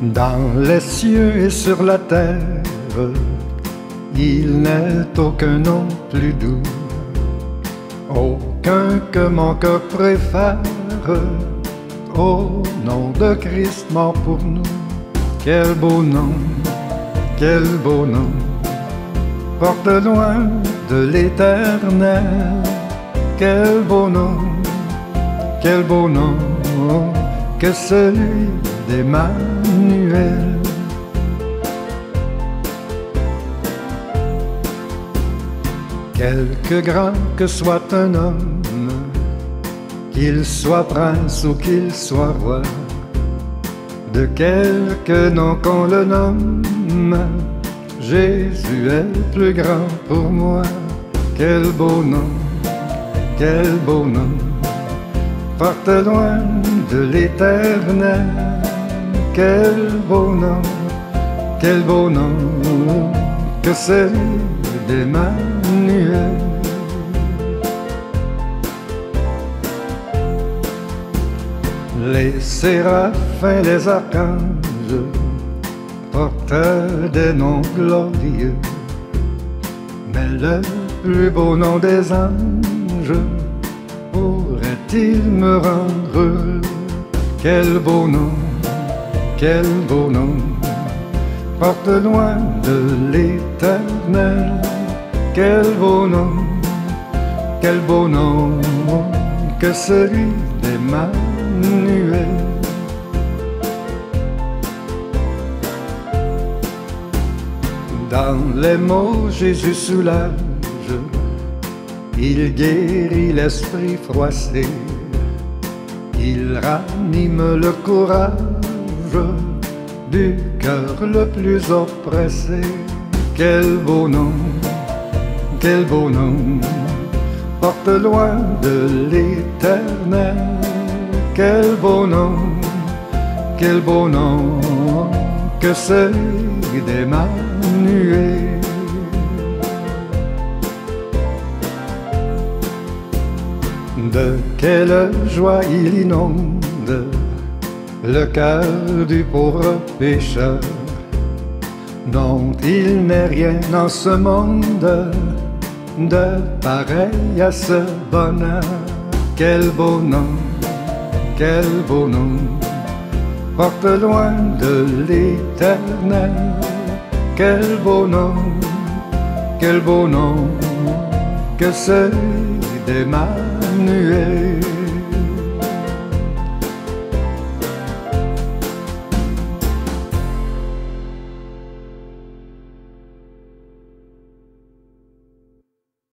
Dans les cieux et sur la terre, il n'est aucun nom plus doux, aucun que mon cœur préfère au nom de Christ mort pour nous. Quel beau nom, quel beau nom, porte loin de l'éternel. Quel beau nom, quel beau nom, que celui d'Emmanuel. Quelque grand que soit un homme, qu'il soit prince ou qu'il soit roi, de quelque nom qu'on le nomme, Jésus est plus grand pour moi. Quel beau nom, quel beau nom, porte loin de l'éternel. Quel beau nom, quel beau nom, que celui d'Emmanuel. Les séraphins, les archanges portent des noms glorieux, mais le plus beau nom des anges pourrait-il me rendre heureux? Quel beau nom, quel beau nom, porte loin de l'éternel. Quel beau nom, quel beau nom, que celui d'Emmanuel. Dans les mots Jésus soulage, il guérit l'esprit froissé, il ranime le courage du cœur le plus oppressé. Quel beau nom, quel beau nom, porte loin de l'éternel. Quel beau nom, quel beau nom, que celui d'Emmanuel. De quelle joie il inonde le cœur du pauvre pécheur, dont il n'est rien en ce monde de pareil à ce bonheur. Quel beau nom, quel beau nom, porte loin de l'éternel. Quel beau nom, quel beau nom, que celui nuée